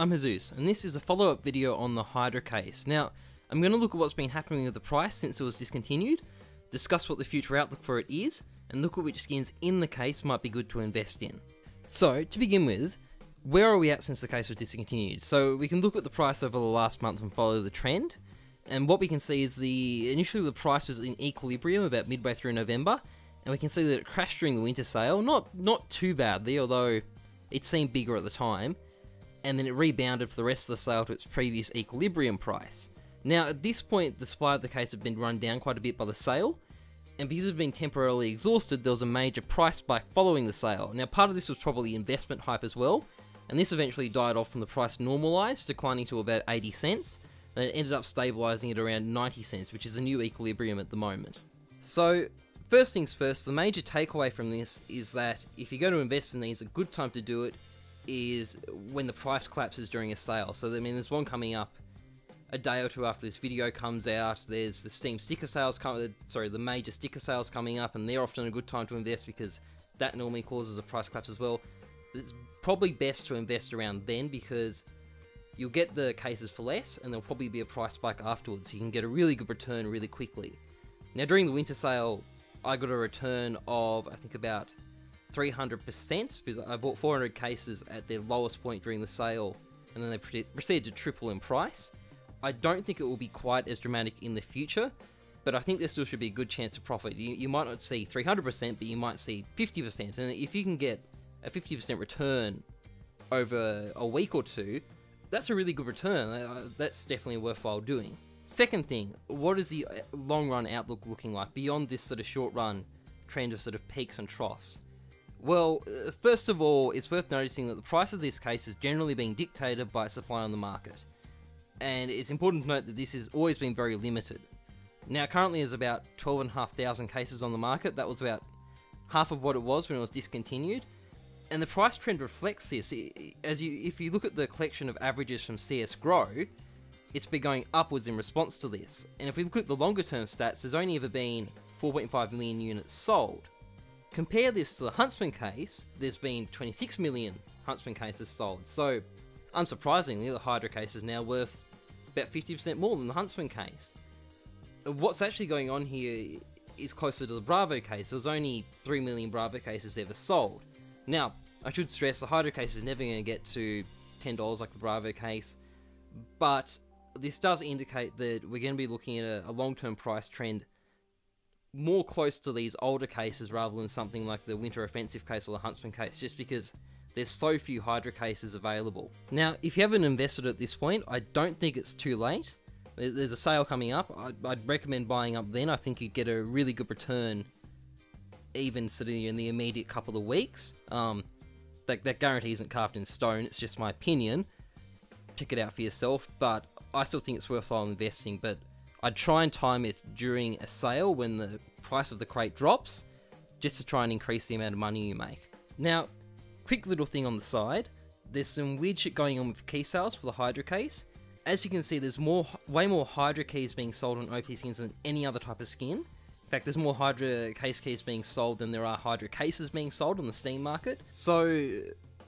I'm Jesus, and this is a follow-up video on the Hydra case. Now, I'm going to look at what's been happening with the price since it was discontinued, discuss what the future outlook for it is, and look at which skins in the case might be good to invest in. So, to begin with, where are we at since the case was discontinued? So, we can look at the price over the last month and follow the trend, and what we can see is the initially the price was in equilibrium about midway through November, and we can see that it crashed during the winter sale, not not too badly, although it seemed bigger at the time, and then it rebounded for the rest of the sale to its previous equilibrium price. Now, at this point, the supply of the case had been run down quite a bit by the sale, and because it had been temporarily exhausted, there was a major price spike following the sale. Now, part of this was probably investment hype as well, and this eventually died off from the price normalised, declining to about 80 cents, and it ended up stabilising at around 90 cents, which is a new equilibrium at the moment. So, first things first, the major takeaway from this is that if you're going to invest in these, a good time to do it is when the price collapses during a sale. So, I mean, there's one coming up a day or two after this video comes out. There's the Steam sticker sales coming, uh, sorry, the major sticker sales coming up, and they're often a good time to invest because that normally causes a price collapse as well. So it's probably best to invest around then because you'll get the cases for less, and there'll probably be a price spike afterwards. You can get a really good return really quickly. Now during the winter sale, I got a return of I think about 300% because I bought 400 cases at their lowest point during the sale, and then they proceeded to triple in price. I don't think it will be quite as dramatic in the future, but I think there still should be a good chance to profit. You, you might not see 300%, but you might see 50%. And if you can get a 50% return over a week or two, that's a really good return. Uh, that's definitely worthwhile doing. Second thing, what is the uh, long run outlook looking like beyond this sort of short run trend of sort of peaks and troughs? Well, uh, first of all, it's worth noticing that the price of this case is generally being dictated by supply on the market and it's important to note that this has always been very limited. Now, currently, there's about 12,500 cases on the market. That was about half of what it was when it was discontinued. And the price trend reflects this. As you, if you look at the collection of averages from CS Grow, it's been going upwards in response to this. And if we look at the longer term stats, there's only ever been 4.5 million units sold. Compare this to the Huntsman case, there's been 26 million Huntsman cases sold. So, unsurprisingly, the Hydra case is now worth about 50% more than the Huntsman case. Uh, what's actually going on here is closer to the Bravo case. There was only 3 million Bravo cases ever sold. Now, I should stress the Hydra case is never going to get to $10 like the Bravo case, but this does indicate that we're going to be looking at a, a long-term price trend more close to these older cases rather than something like the Winter Offensive case or the Huntsman case, just because there's so few Hydra cases available. Now, if you haven't invested at this point, I don't think it's too late. There's a sale coming up. I'd, I'd recommend buying up then. I think you'd get a really good return even sitting in the immediate couple of weeks. Um, that, that guarantee isn't carved in stone, it's just my opinion. Check it out for yourself, but I still think it's worthwhile investing, but I'd try and time it during a sale when the price of the crate drops, just to try and increase the amount of money you make. Now, Quick little thing on the side, there's some weird shit going on with key sales for the Hydra case. As you can see, there's more, way more Hydra keys being sold on OPSkins than any other type of skin. In fact, there's more Hydra case keys being sold than there are Hydra cases being sold on the Steam market. So,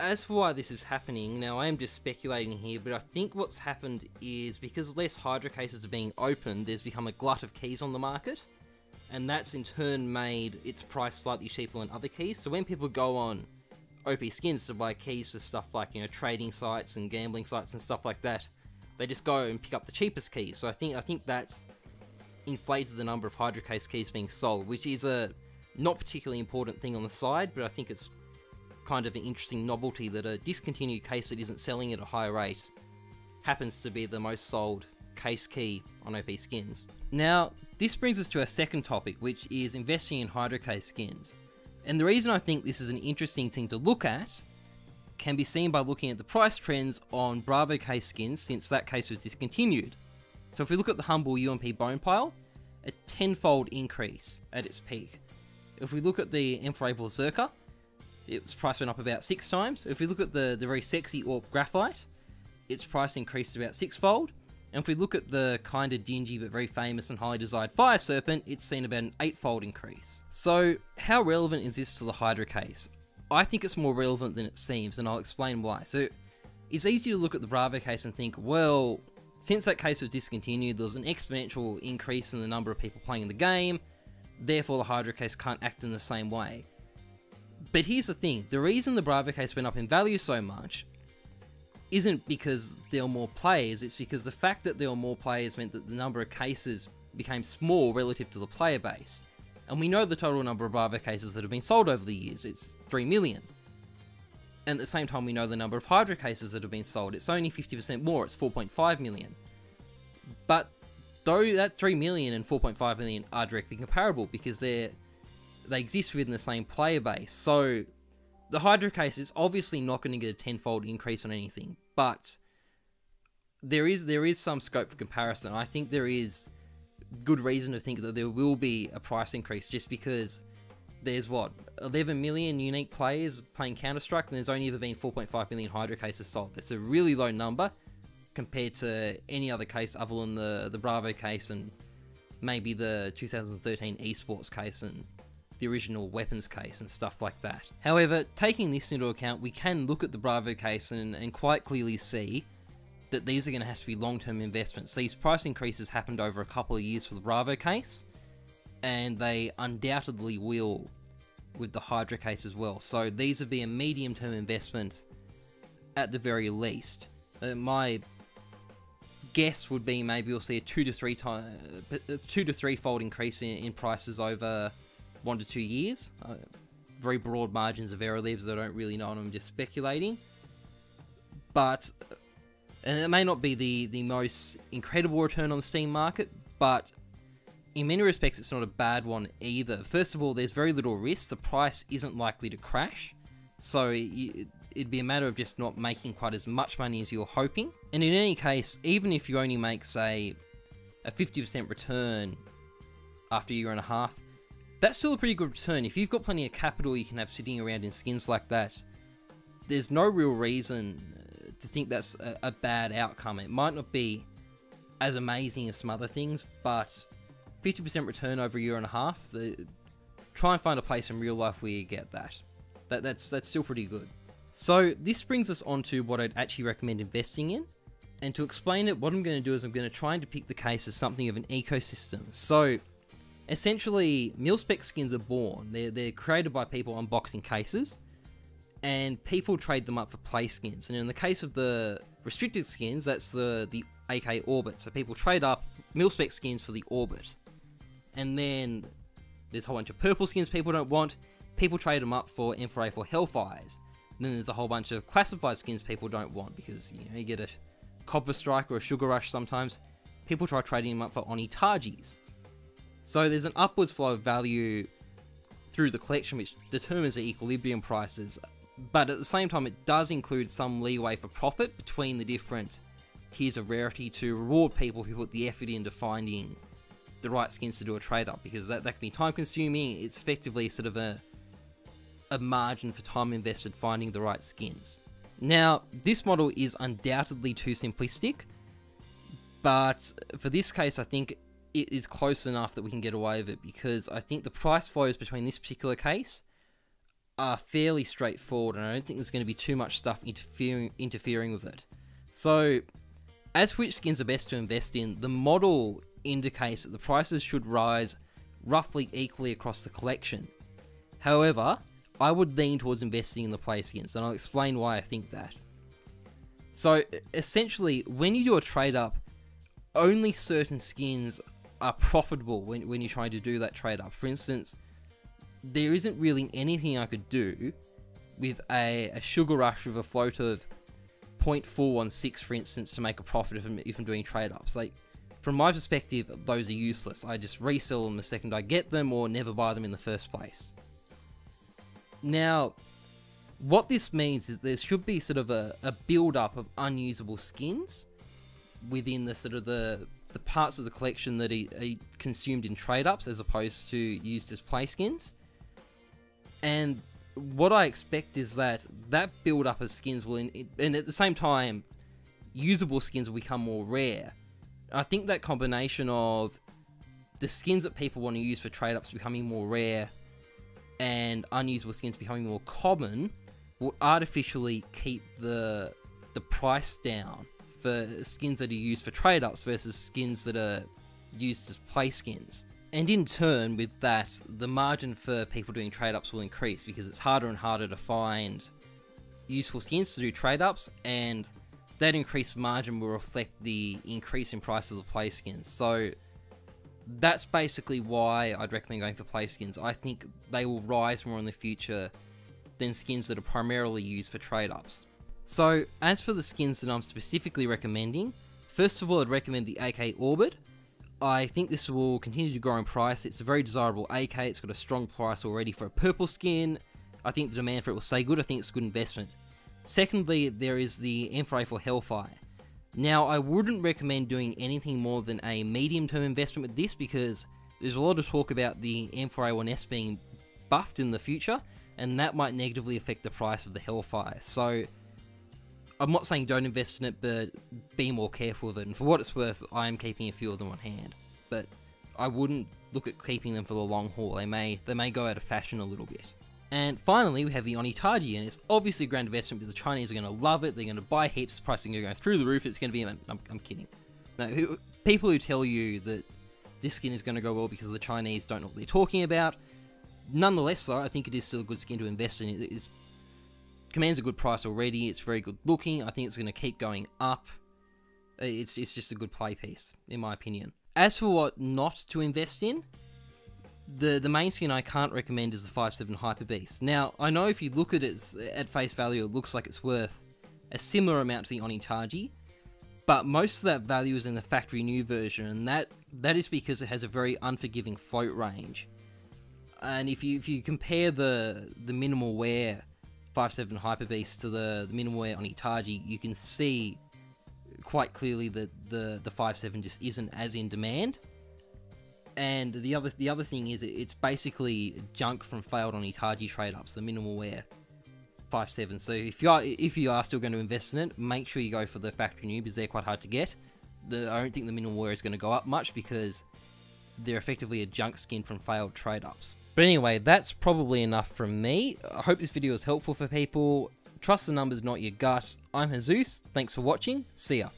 as for why this is happening, now I am just speculating here, but I think what's happened is because less Hydra cases are being opened, there's become a glut of keys on the market, and that's in turn made its price slightly cheaper than other keys. So when people go on OPSkins to buy keys for stuff like, you know, trading sites and gambling sites and stuff like that. They just go and pick up the cheapest keys. So I think I think that's inflated the number of Hydra case keys being sold, which is a not particularly important thing on the side, but I think it's kind of an interesting novelty that a discontinued case that isn't selling at a high rate happens to be the most sold case key on OPSkins. Now, this brings us to our second topic, which is investing in Hydra case skins. And the reason I think this is an interesting thing to look at can be seen by looking at the price trends on Bravo case skins since that case was discontinued. So if we look at the Humble UMP Bone Pile, a tenfold increase at its peak. If we look at the M4 Zirka, its price went up about six times. If we look at the, the very sexy AWP Graphite, its price increased about sixfold. And if we look at the kind of dingy but very famous and highly desired Fire Serpent, it's seen about an eightfold increase. So, how relevant is this to the Hydra case? I think it's more relevant than it seems, and I'll explain why. So, it's easy to look at the Bravo case and think, well, since that case was discontinued, there was an exponential increase in the number of people playing the game, therefore the Hydra case can't act in the same way. But here's the thing the reason the Bravo case went up in value so much isn't because there are more players, it's because the fact that there are more players meant that the number of cases became small relative to the player base. And we know the total number of Bravo cases that have been sold over the years, it's 3 million. And at the same time, we know the number of Hydra cases that have been sold, it's only 50% more, it's 4.5 million. But though that 3 million and 4.5 million are directly comparable because they're they exist within the same player base. So the Hydra case is obviously not going to get a tenfold increase on anything, but there is there is some scope for comparison. I think there is good reason to think that there will be a price increase just because there's what 11 million unique players playing Counter Strike, and there's only ever been 4.5 million Hydra cases sold. That's a really low number compared to any other case other than the the Bravo case and maybe the 2013 esports case and the original weapons case and stuff like that. However, taking this into account, we can look at the Bravo case and, and quite clearly see that these are going to have to be long-term investments. These price increases happened over a couple of years for the Bravo case, and they undoubtedly will with the Hydra case as well. So these would be a medium-term investment at the very least. Uh, my guess would be maybe we'll see a two to three time, uh, two to three fold increase in, in prices over one to two years. Uh, very broad margins of error there because I don't really know and I'm just speculating. But, uh, and it may not be the, the most incredible return on the Steam market, but in many respects it's not a bad one either. First of all, there's very little risk. The price isn't likely to crash. So it, it'd be a matter of just not making quite as much money as you're hoping. And in any case, even if you only make, say, a 50% return after a year and a half, that's still a pretty good return. If you've got plenty of capital you can have sitting around in skins like that, there's no real reason uh, to think that's a, a bad outcome. It might not be as amazing as some other things, but 50% return over a year and a half, the, try and find a place in real life where you get that. that that's, that's still pretty good. So this brings us on to what I'd actually recommend investing in. And to explain it, what I'm going to do is I'm going to try and depict the case as something of an ecosystem. So essentially, mil-spec skins are born. They're, they're created by people unboxing cases, and people trade them up for play skins. And in the case of the restricted skins, that's the, the AK Orbit. So people trade up mil-spec skins for the Orbit. And then there's a whole bunch of purple skins people don't want. People trade them up for M4A4 Hellfires. And then there's a whole bunch of classified skins people don't want because you know you get a Cobra Strike or a Sugar Rush sometimes. People try trading them up for Oni Taijis. So there's an upwards flow of value through the collection which determines the equilibrium prices, but at the same time it does include some leeway for profit between the different tiers of rarity to reward people who put the effort into finding the right skins to do a trade up because that, that can be time consuming, it's effectively sort of a a margin for time invested finding the right skins. Now, this model is undoubtedly too simplistic, but for this case I think it is close enough that we can get away with it because I think the price flows between this particular case are fairly straightforward, and I don't think there's going to be too much stuff interfering interfering with it. So, as which skins are best to invest in, the model indicates that the prices should rise roughly equally across the collection. However, I would lean towards investing in the play skins, and I'll explain why I think that. So, essentially, when you do a trade up, only certain skins are profitable when, when you're trying to do that trade up. For instance, there isn't really anything I could do with a, a sugar rush with a float of 0.416, for instance, to make a profit if I'm, if I'm doing trade ups. Like, from my perspective, those are useless. I just resell them the second I get them or never buy them in the first place. Now, what this means is there should be sort of a, a build up of unusable skins within the sort of the the parts of the collection that he, are consumed in trade ups as opposed to used as play skins. And what I expect is that that build up of skins will, in, and at the same time, usable skins will become more rare. I think that combination of the skins that people want to use for trade ups becoming more rare and unusable skins becoming more common will artificially keep the the price down for skins that are used for trade ups versus skins that are used as play skins. And in turn, with that, the margin for people doing trade ups will increase because it's harder and harder to find useful skins to do trade ups, and that increased margin will reflect the increase in price of the play skins. So that's basically why I'd recommend going for play skins. I think they will rise more in the future than skins that are primarily used for trade ups. So, as for the skins that I'm specifically recommending, first of all, I'd recommend the AK Orbit. I think this will continue to grow in price. It's a very desirable AK, it's got a strong price already for a purple skin. I think the demand for it will stay good, I think it's a good investment. Secondly, there is the M4A4 Hellfire. Now, I wouldn't recommend doing anything more than a medium term investment with this because there's a lot of talk about the M4A1S being buffed in the future, and that might negatively affect the price of the Hellfire. So, I'm not saying don't invest in it, but be more careful with it. And for what it's worth, I am keeping a few of them on hand, but I wouldn't look at keeping them for the long haul. They may they may go out of fashion a little bit. And finally, we have the Oni Taiji, and it's obviously a grand investment because the Chinese are going to love it. They're going to buy heaps. Price is going through the roof. It's going to be. I'm, I'm kidding. No, who, people who tell you that this skin is going to go well because the Chinese don't know what they're talking about. Nonetheless, though, I think it is still a good skin to invest in. It is commands a good price already. It's very good looking. I think it's going to keep going up. Uh, it's it's just a good play piece, in my opinion. As for what not to invest in, the the main skin I can't recommend is the 5.7 Hyper Beast. Now, I know if you look at it at face value, it looks like it's worth a similar amount to the Oni Taiji, but most of that value is in the factory new version, and that that is because it has a very unforgiving float range. And if you if you compare the the minimal wear 5.7 Hyper Beast to the, the minimal wear Oni Taiji, you can see quite clearly that the the 5.7 just isn't as in demand. And the other the other thing is it's basically junk from failed Oni Taiji trade ups, the minimal wear 5.7. So if you are if you are still going to invest in it, make sure you go for the factory new because they're quite hard to get. The, I don't think the minimal wear is going to go up much because they're effectively a junk skin from failed trade ups. But anyway, that's probably enough from me. I hope this video is helpful for people. Trust the numbers, not your gut. I'm Jesus. Thanks for watching. See ya.